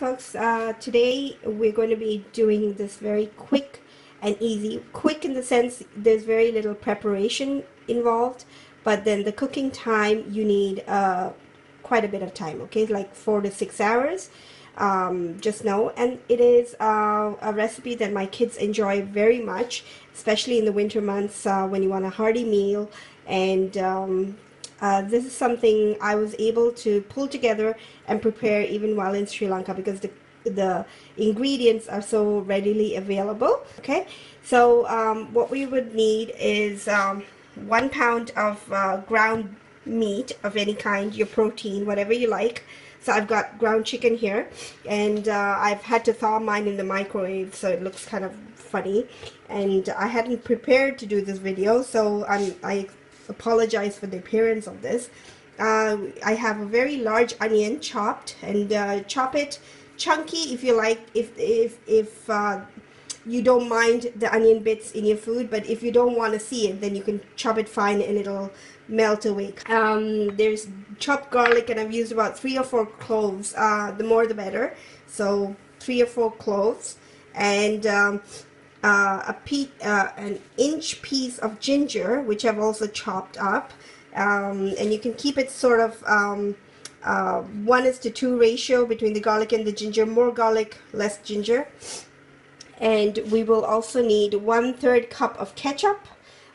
folks uh, today we're going to be doing this very quick and easy. Quick in the sense there's very little preparation involved but then the cooking time you need uh, quite a bit of time okay? Like four to six hours um, just know. And it is uh, a recipe that my kids enjoy very much especially in the winter months uh, when you want a hearty meal and um, uh, this is something I was able to pull together and prepare even while in Sri Lanka because the the ingredients are so readily available okay? So um, what we would need is um, one pound of uh, ground meat of any kind your protein whatever you like. So I've got ground chicken here and uh, I've had to thaw mine in the microwave so it looks kind of funny. And I hadn't prepared to do this video so I'm, I apologize for the appearance of this. Uh, I have a very large onion chopped and uh, chop it chunky if you like if if if uh, you don't mind the onion bits in your food but if you don't want to see it then you can chop it fine and it'll melt away um, there's chopped garlic and I've used about three or four cloves uh, the more the better so three or four cloves and um, uh, a pe uh, an inch piece of ginger, which I've also chopped up. Um, and you can keep it sort of um, uh, one is to two ratio between the garlic and the ginger. More garlic, less ginger. And we will also need one third cup of ketchup.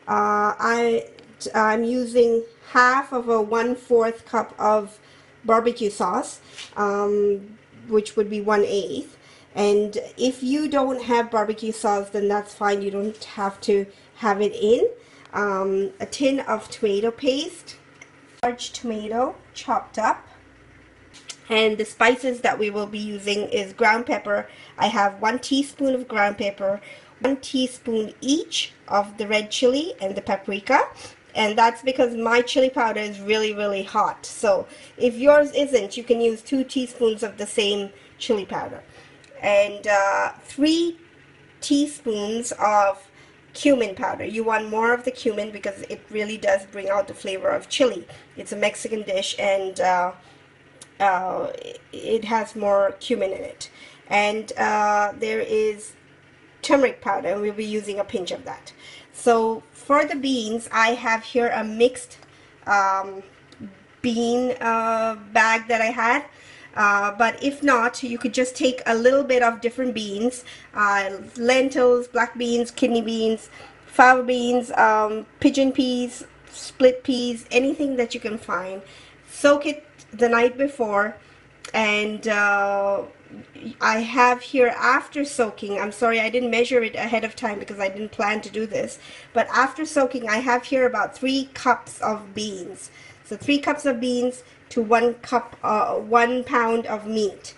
Uh, I I'm using half of a one fourth cup of barbecue sauce, um, which would be one eighth. And if you don't have barbecue sauce, then that's fine. You don't have to have it in. Um, a tin of tomato paste, large tomato chopped up. And the spices that we will be using is ground pepper. I have one teaspoon of ground pepper, one teaspoon each of the red chili and the paprika and that's because my chili powder is really really hot so if yours isn't you can use two teaspoons of the same chili powder and uh, three teaspoons of cumin powder. You want more of the cumin because it really does bring out the flavor of chili. It's a Mexican dish and uh, uh, it has more cumin in it. And uh, there is turmeric powder and we'll be using a pinch of that. So for the beans, I have here a mixed um, bean uh, bag that I had. Uh, but if not, you could just take a little bit of different beans, uh, lentils, black beans, kidney beans, fava beans, um, pigeon peas, split peas, anything that you can find. Soak it the night before and uh, I have here after soaking, I'm sorry I didn't measure it ahead of time because I didn't plan to do this, but after soaking I have here about three cups of beans. So three cups of beans to one cup, uh, one pound of meat.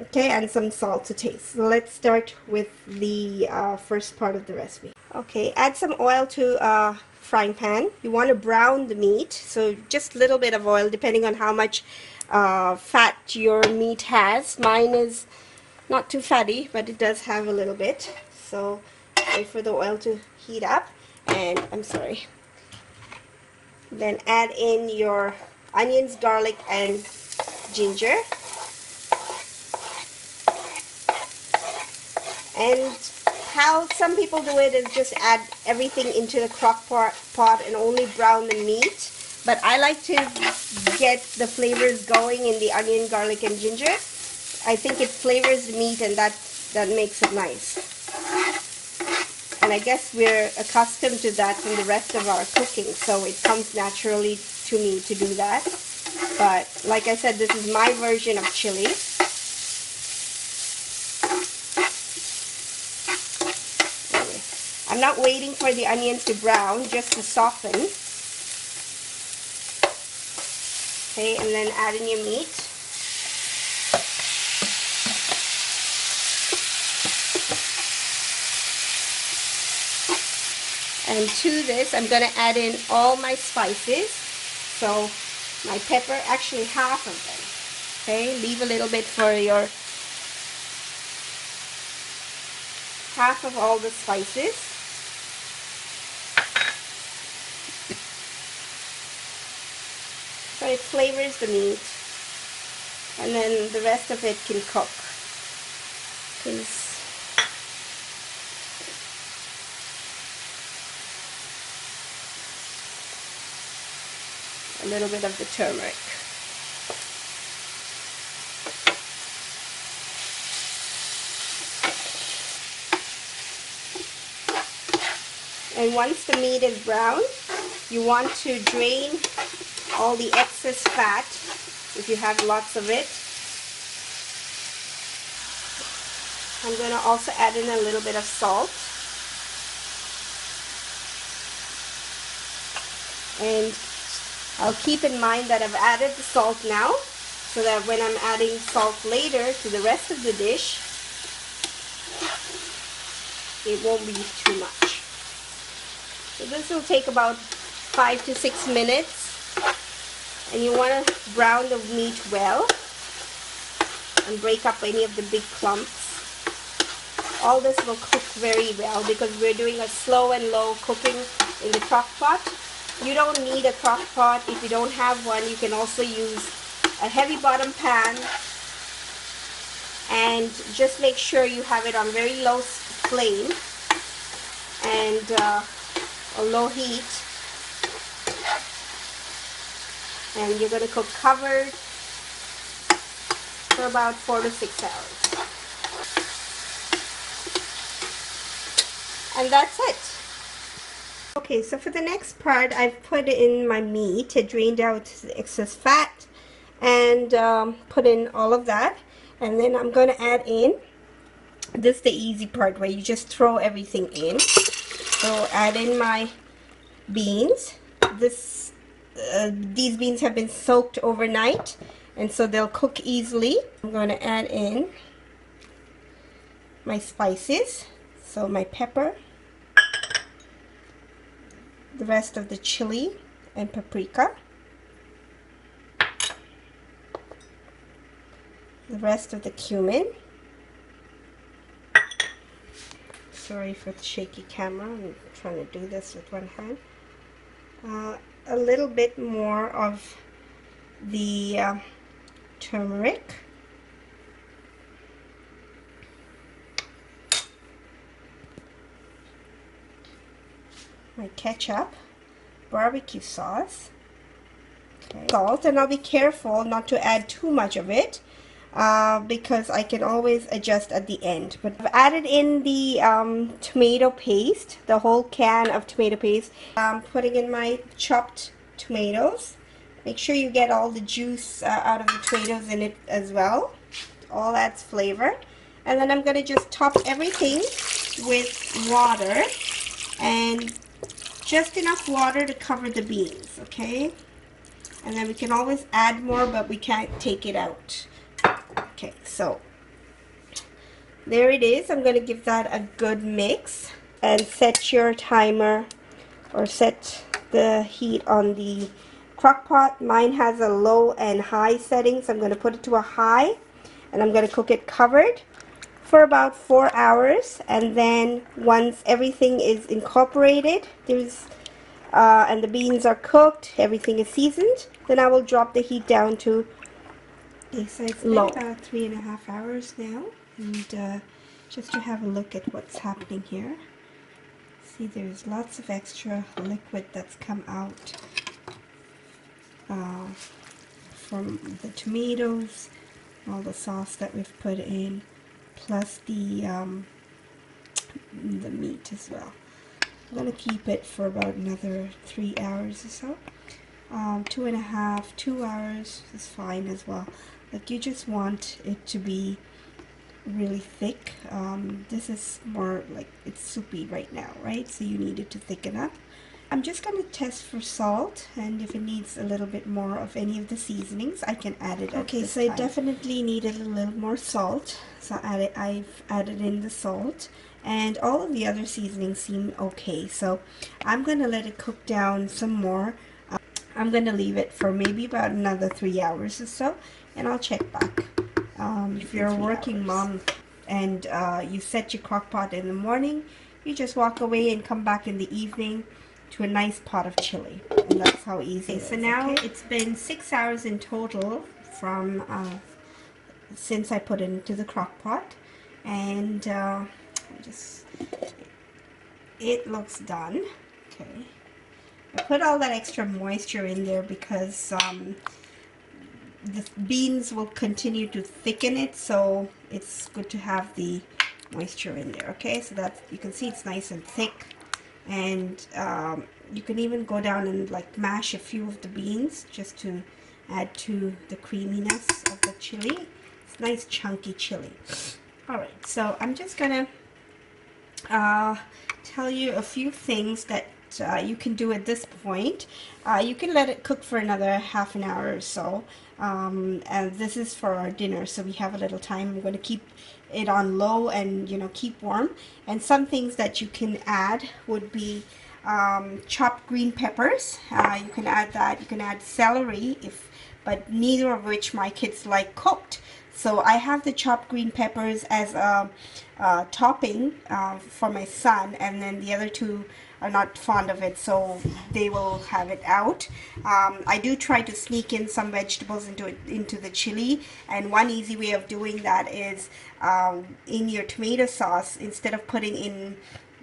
Okay, and some salt to taste. So let's start with the uh, first part of the recipe. Okay, add some oil to a uh, frying pan. You want to brown the meat, so just a little bit of oil depending on how much uh, fat your meat has. Mine is not too fatty, but it does have a little bit. So wait for the oil to heat up. And I'm sorry, then add in your onions, garlic, and ginger. And how some people do it is just add everything into the crock pot pot and only brown the meat. But I like to get the flavors going in the onion, garlic, and ginger. I think it flavors the meat and that, that makes it nice. And I guess we're accustomed to that from the rest of our cooking, so it comes naturally to me to do that. But like I said, this is my version of chili. I'm not waiting for the onions to brown, just to soften. Okay, and then add in your meat. And to this, I'm going to add in all my spices. So my pepper, actually half of them. Okay, leave a little bit for your half of all the spices. So it flavors the meat and then the rest of it can cook. is little bit of the turmeric. And once the meat is brown, you want to drain all the excess fat if you have lots of it. I'm going to also add in a little bit of salt. And I'll keep in mind that I've added the salt now so that when I'm adding salt later to the rest of the dish, it won't be too much. So this will take about five to six minutes and you want to brown the meat well and break up any of the big clumps. All this will cook very well because we're doing a slow and low cooking in the crock pot you don't need a crock pot. If you don't have one, you can also use a heavy bottom pan. And just make sure you have it on very low flame and uh, a low heat. And you're going to cook covered for about four to six hours. And that's it Okay, so for the next part, I've put in my meat. It drained out the excess fat and um, put in all of that. And then I'm going to add in, this is the easy part where you just throw everything in. So add in my beans. This, uh, These beans have been soaked overnight and so they'll cook easily. I'm going to add in my spices. So my pepper, the rest of the chili and paprika. The rest of the cumin. Sorry for the shaky camera. I'm trying to do this with one hand. Uh, a little bit more of the uh, turmeric. My ketchup, barbecue sauce, okay. salt, and I'll be careful not to add too much of it uh, because I can always adjust at the end. But I've added in the um, tomato paste, the whole can of tomato paste. I'm putting in my chopped tomatoes. Make sure you get all the juice uh, out of the tomatoes in it as well. All adds flavor. And then I'm going to just top everything with water and just enough water to cover the beans, okay? And then we can always add more, but we can't take it out. Okay, so there it is. I'm going to give that a good mix and set your timer or set the heat on the crock pot. Mine has a low and high setting, so I'm going to put it to a high and I'm going to cook it covered for about four hours and then once everything is incorporated there's uh, and the beans are cooked everything is seasoned then I will drop the heat down to okay, so it's low. been about three and a half hours now and uh, just to have a look at what's happening here see there's lots of extra liquid that's come out uh, from the tomatoes all the sauce that we've put in plus the um, the meat as well. I'm going to keep it for about another three hours or so. Um, two and a half, two hours is fine as well. Like you just want it to be really thick. Um, this is more like it's soupy right now, right? So you need it to thicken up. I'm just going to test for salt and if it needs a little bit more of any of the seasonings I can add it okay so time. I definitely needed a little more salt so I I've added in the salt and all of the other seasonings seem okay so I'm going to let it cook down some more uh, I'm going to leave it for maybe about another three hours or so and I'll check back um, if you're a working hours. mom and uh, you set your crock pot in the morning you just walk away and come back in the evening to a nice pot of chili. And that's how easy okay, So now okay? it's been six hours in total from uh, since I put it into the crock pot. and uh, just it looks done okay I put all that extra moisture in there because um, the beans will continue to thicken it so it's good to have the moisture in there okay so that you can see it's nice and thick and um, you can even go down and like mash a few of the beans just to add to the creaminess of the chili it's nice chunky chili all right so I'm just gonna uh, tell you a few things that uh, you can do at this point. Uh, you can let it cook for another half an hour or so. Um, and this is for our dinner, so we have a little time. I'm going to keep it on low and, you know, keep warm. And some things that you can add would be um, chopped green peppers. Uh, you can add that. You can add celery, if, but neither of which my kids like cooked. So I have the chopped green peppers as a, a topping uh, for my son, and then the other two are not fond of it, so they will have it out. Um, I do try to sneak in some vegetables into it, into the chili, and one easy way of doing that is um, in your tomato sauce, instead of putting in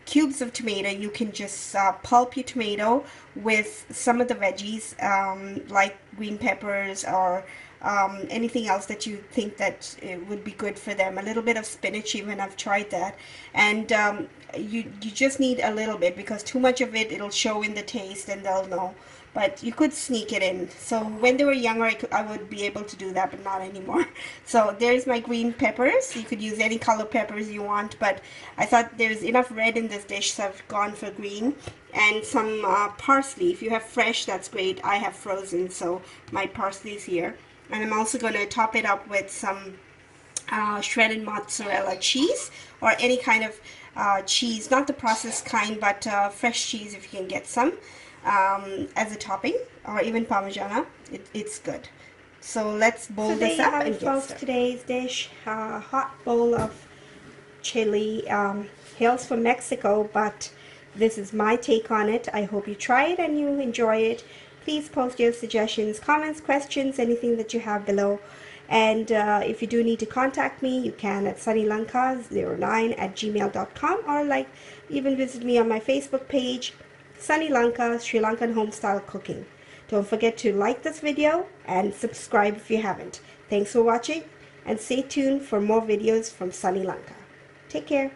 cubes of tomato, you can just uh, pulp your tomato with some of the veggies um, like green peppers or um, anything else that you think that would be good for them. A little bit of spinach even, I've tried that. And um, you, you just need a little bit because too much of it, it'll show in the taste and they'll know. But you could sneak it in. So when they were younger, I, could, I would be able to do that, but not anymore. So there's my green peppers. You could use any color peppers you want, but I thought there's enough red in this dish, so I've gone for green. And some uh, parsley. If you have fresh, that's great. I have frozen, so my parsley is here and I'm also going to top it up with some uh, shredded mozzarella cheese or any kind of uh, cheese, not the processed kind, but uh, fresh cheese if you can get some um, as a topping or even Parmigiana, it, it's good. So let's bowl so this up and get started. today's dish, a hot bowl of chili, um, hails from Mexico, but this is my take on it. I hope you try it and you enjoy it. Please post your suggestions, comments, questions, anything that you have below. And uh, if you do need to contact me, you can at sunnylanka09 at gmail.com or like even visit me on my Facebook page, Sunny Lanka Sri Lankan Homestyle Cooking. Don't forget to like this video and subscribe if you haven't. Thanks for watching and stay tuned for more videos from Sunny Lanka. Take care.